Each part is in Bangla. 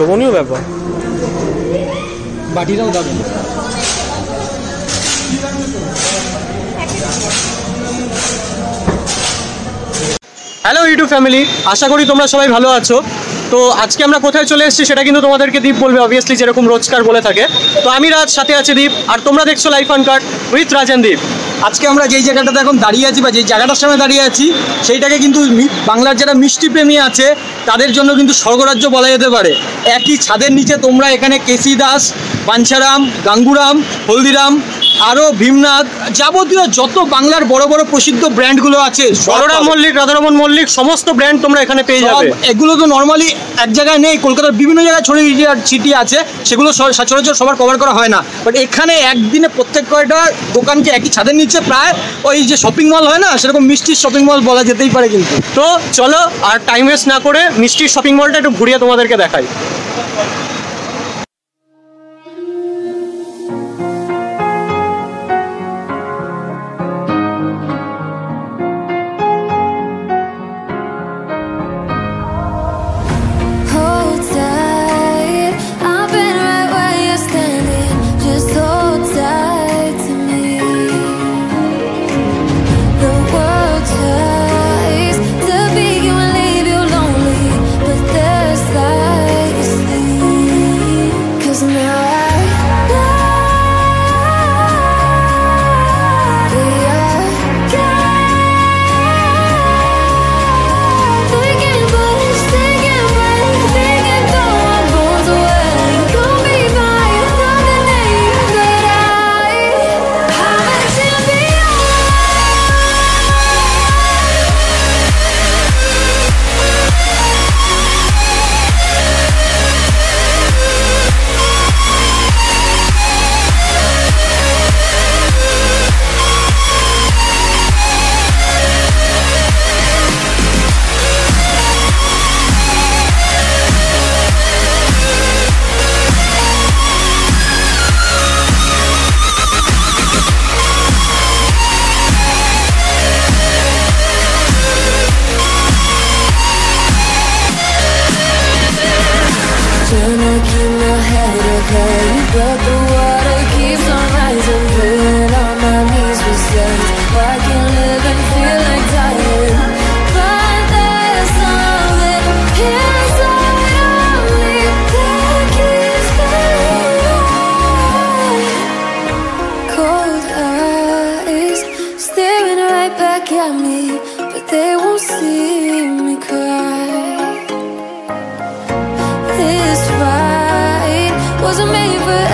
লোভনীয় ব্যাপার। বাটিটাও দারুণ হ্যালো ইউটিউব ফ্যামিলি আশা করি তোমরা সবাই ভালো আছো। তো আজকে আমরা কোথায় চলে এসেছি সেটা কিন্তু তোমাদেরকে দীপ বলবে অবভিয়াসলি যেরকম রোজকার বলে থাকে। তো আমি রাজ সাথে আছে দীপ। আর তোমরা দেখছ life on card with Rajen Deep আজকে আমরা যেই জায়গাটাতে এখন দাঁড়িয়ে আছি বা যেই জায়গাটার সামনে দাঁড়িয়ে আছি, সেইটাকে কিন্তু বাংলার যারা মিষ্টি প্রেমী আছে, তাদের জন্য কিন্তু স্বর্গরাজ্য বলা যেতে পারে। একই ছাদের নিচে তোমরা এখানে কেসি দাস পাঞ্চারাম গাঙ্গুরাম, হলদিরাম আরও ভীমনাথ যাবতীয় যত বাংলার বড় বড় প্রসিদ্ধ ব্র্যান্ডগুলো আছে বলরাম মল্লিক রাধারমন মল্লিক সমস্ত ব্র্যান্ড তোমরা এখানে পেয়ে যাবে। এগুলো তো নর্মালি এক জায়গায় নেই কলকাতার বিভিন্ন জায়গায় ছড়িয়ে ছিটিয়ে আছে সেগুলো সচরাচর সবার কভার করা হয় না। বাট এখানে একদিনে প্রত্যেক কয়টা দোকানকে একই ছাদের নিচে প্রায় ওই যে শপিং মল হয় না সেরকম মিষ্টির শপিং মল বলা যেতেই পারে কিন্তু। তো চলো আর টাইম ওয়েস্ট না করে মিষ্টির শপিং মলটা একটু ঘুরিয়ে তোমাদেরকে দেখাই। Wasn't made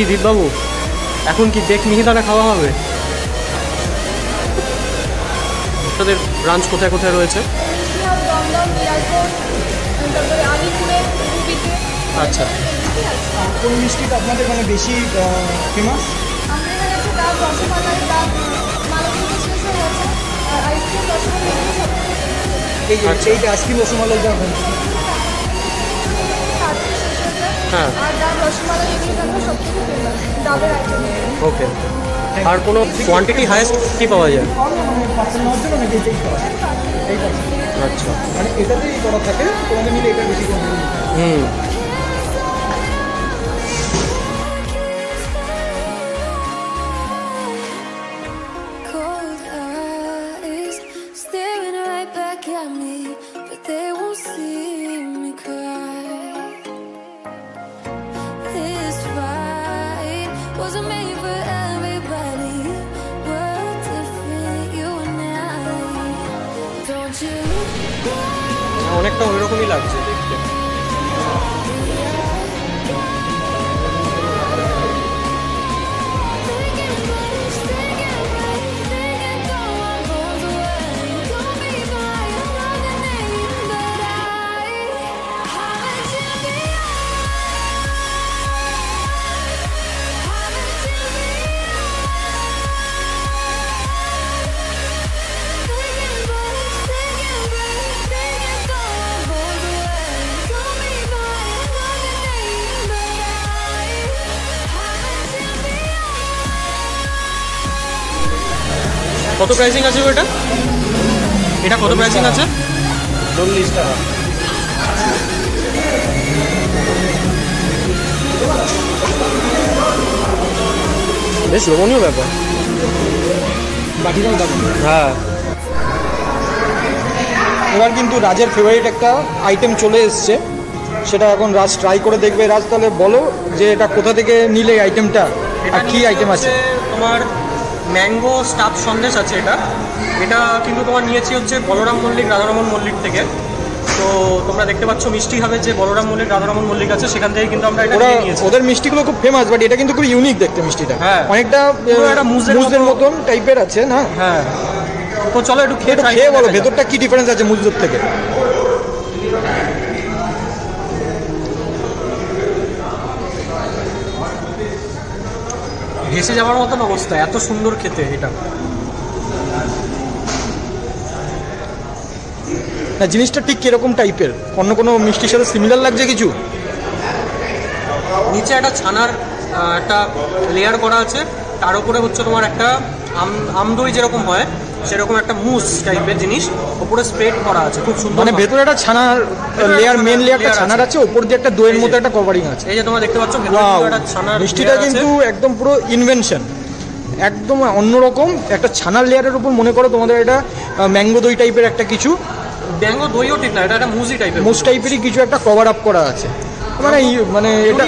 কি দীপবাবু? এখন কি বেক মিহিদানা খাওয়া হবে? আপনাদের ব্রাঞ্চ কোথায় কোথায় রয়েছে? আচ্ছা। কোন মিষ্টিটা আপনাদের মানে বেশি ফেমাস আমাদের এখানে আছে ডাব রসমালাই ডাব হয়ে। যায় আর ডাব রসমালাই এগুলো থাকবে সব থেকে ফেমাস ডাবের আইটেম ওকে আর কোনো কোয়ান্টিটি হাইয়েস্ট কি পাওয়া যায়? আচ্ছা। মানে এটাতেই করা থাকে তোমাদের নিলে এটা বেশি হুম। কত প্রাইসিং আছে এটা এটা কত প্রাইসিং আছে? চল্লিশ টাকা। বেশ লোভনীয় ব্যাপার। বাকিটাও দাম। হ্যাঁ। এবার কিন্তু রাজের ফেভারিট একটা আইটেম চলে এসছে। সেটা এখন রাজ ট্রাই করে দেখবে। রাজ তাহলে বলো যে এটা কোথা থেকে নিলে এই আইটেমটা আর কি আইটেম আছে? তোমার ম্যাঙ্গো স্টাফ সন্দেশ আছে এটা। এটা কিন্তু তোমার নিয়েছি হচ্ছে বলরাম মল্লিক রাধারমন মল্লিক থেকে। তো তোমরা দেখতে পাচ্ছ মিষ্টি হবে যে বলরাম মল্লিক রাধারমন মল্লিক আছে। সেখান থেকে কিন্তু আমরা এটা নিয়েছি। ওদের মিষ্টিগুলো খুব ফেমাস বাট এটা কিন্তু খুব ইউনিক দেখতে মিষ্টিটা। হ্যাঁ। অনেকটা একটা মুজের মুজের মতো- মতন টাইপের আছে না? হ্যাঁ। তো চলো একটু খেয়ে খেয়ে বলো ভেতরটা কি ডিফারেন্স আছে মুজের থেকে? ভেসে যাওয়ার মতন অবস্থা, এত সুন্দর খেতে এটা। না, জিনিসটা ঠিক কীরকম টাইপের? অন্য কোনো মিষ্টির সাথে সিমিলার লাগছে কিছু? নিচে একটা ছানার একটা লেয়ার করা আছে। তার উপরে হচ্ছে তোমার একটা আম আমদই যেরকম হয় সেরকম একটা মুস টাইপের জিনিস উপরে স্প্রেড করা আছে খুব সুন্দর মানে ভেতরে একটা ছানার লেয়ার মেন লেয়ারটা ছানার আছে। ওপর দিয়ে একটা দইয়ের মতো একটা কভারিং আছে। এই যে তোমরা দেখতে পাচ্ছ ভেতরে একটা ছানার মিষ্টিটা কিন্তু একদম পুরো ইনভেনশন একদম অন্যরকম একটা ছানার লেয়ারের উপর মনে করো তোমাদের এটা ম্যাঙ্গো দই টাইপের একটা কিছু। ব্যাঙ্গো দইও ঠিক না এটা একটা মুজি টাইপের মোস্ট টাইপেরই কিছু একটা কভার আপ করা আছে। মানে মানে এটা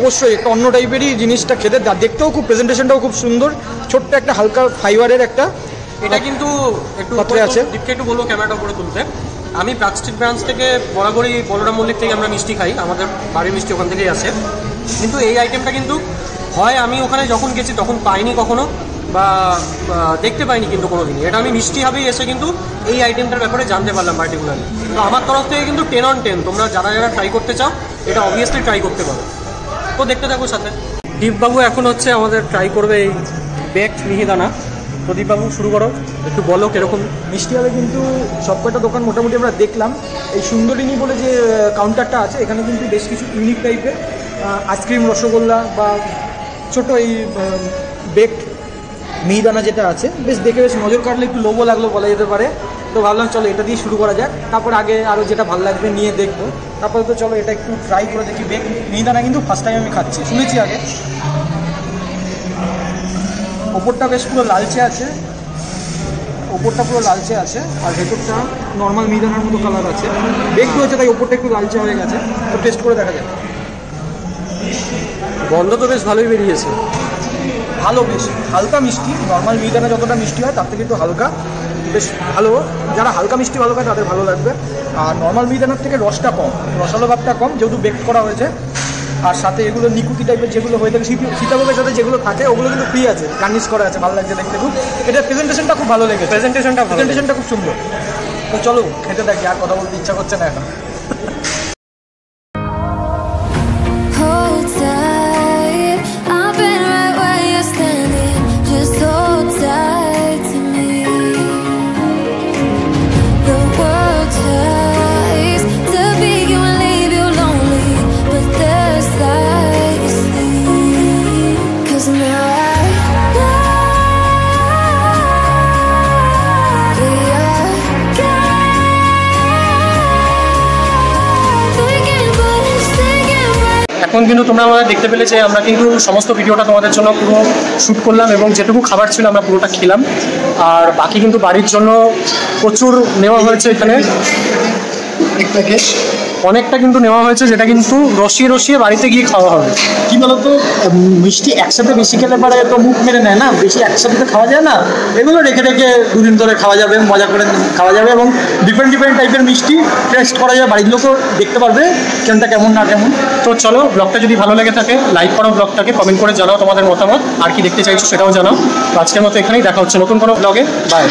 অবশ্যই একটা অন্য টাইপেরই জিনিসটা খেতে দেখতেও খুব প্রেজেন্টেশনটাও খুব সুন্দর। ছোট্ট একটা হালকা ফাইবারের একটা এটা কিন্তু একটু পাত্রে আছে। দীপকে একটু বলব ক্যামেরাটা উপরে তুলতে। আমি প্রাকস্টিক ব্রাঞ্চ থেকে বরাবরই বলরাম মল্লিক থেকে আমরা মিষ্টি খাই আমাদের বাড়ির মিষ্টি ওখান থেকেই আসে। কিন্তু এই আইটেমটা কিন্তু হয় আমি ওখানে যখন গেছি তখন পাইনি কখনো বা দেখতে পাইনি কিন্তু কোনো দিনই এটা আমি মিষ্টি হবেই এসে কিন্তু এই আইটেমটার ব্যাপারে জানতে পারলাম পার্টিকুলারলি তো আমার তরফ থেকে কিন্তু টেন অন টেন তোমরা যারা যারা ট্রাই করতে চাও এটা অবভিয়াসলি ট্রাই করতে পারো। তো দেখতে থাকো সাথে। দীপবাবু এখন হচ্ছে আমাদের ট্রাই করবে এই বেকড মিহিদানা। তো দীপবাবু শুরু করো। একটু বলো কীরকম? মিষ্টি হবে কিন্তু সব সবকটা দোকান মোটামুটি আমরা দেখলাম। এই সুন্দরিনী বলে যে কাউন্টারটা আছে, এখানে কিন্তু বেশ কিছু ইউনিক টাইপের আইসক্রিম রসগোল্লা বা ছোট এই বেকড মিহিদানা যেটা আছে, বেশ দেখে বেশ নজর কাটলে একটু লোভও লাগল বলা যেতে পারে। তো ভাবলাম চলো এটা দিয়ে শুরু করা যাক। তারপর আগে আরও যেটা ভালো লাগবে নিয়ে দেখব। তারপরে তো চলো এটা একটু ট্রাই করে দেখি বেক মিহিদানা কিন্তু ফার্স্ট টাইম আমি খাচ্ছি। শুনেছি আগে। ওপরটা বেশ পুরো লালচে আছে। ওপরটা পুরো লালচে আছে আর ভেতরটা নর্মাল মিহিদানার মতো কালার আছে। বেকড হয়েছে তাই ওপরটা একটু লালচে হয়ে গেছে। তো টেস্ট করে দেখা যাক। গন্ধ তো বেশ ভালোই বেরিয়েছে। ভালো বেশ হালকা মিষ্টি। নর্মাল মিহিদানা যতটা মিষ্টি হয় তার থেকে একটু হালকা। বেশ ভালো। যারা হালকা মিষ্টি ভালো খায় তাদের ভালো লাগবে। আর নর্মাল মিহিদানার থেকে রসটা কম। রসালো ভাবটা কম যেহেতু বেক করা হয়েছে। আর সাথে এগুলো নিকুতি টাইপের যেগুলো হয়ে থাকে সীত- সীতাভোগের সাথে যেগুলো থাকে ওগুলো কিন্তু ফ্রি আছে গার্নিশ করা আছে ভালো লাগছে দেখতে খুব। এটা প্রেজেন্টেশনটা খুব ভালো লেগেছে। প্রেজেন্টেশনটা প্রেজেন্টেশনটা খুব সুন্দর। তো চলো খেতে দেখি আর কথা বলতে ইচ্ছা করছে না এখন। এখন কিন্তু তোমরা আমাদের দেখতে পেলে যে আমরা কিন্তু সমস্ত ভিডিওটা তোমাদের জন্য পুরো শ্যুট করলাম এবং যেটুকু খাবার ছিল আমরা পুরোটা খেলাম। আর বাকি কিন্তু বাড়ির জন্য প্রচুর নেওয়া হয়েছে এখানে। অনেকটা কিন্তু নেওয়া হয়েছে যেটা কিন্তু রসিয়ে রসিয়ে বাড়িতে গিয়ে খাওয়া হবে। কি বলতো মিষ্টি একসাথে বেশি খেলে পরে তো মুখ মেরে নেয় না বেশি একসাথে তো খাওয়া যায় না এগুলো রেখে রেখে দুদিন ধরে খাওয়া যাবে মজা করে খাওয়া যাবে এবং ডিফারেন্ট ডিফারেন্ট টাইপের মিষ্টি টেস্ট করা যাবে বাড়ির লোকও দেখতে পারবে কেমনটা কেমন না কেমন। তো চলো ব্লগটা যদি ভালো লেগে থাকে লাইক করো ব্লগটাকে কমেন্ট করে জানাও তোমাদের মতামত আর কি দেখতে চাইছো সেটাও জানাও। আজকের মতো এখানেই দেখা হচ্ছে নতুন কোনো ব্লগে বাই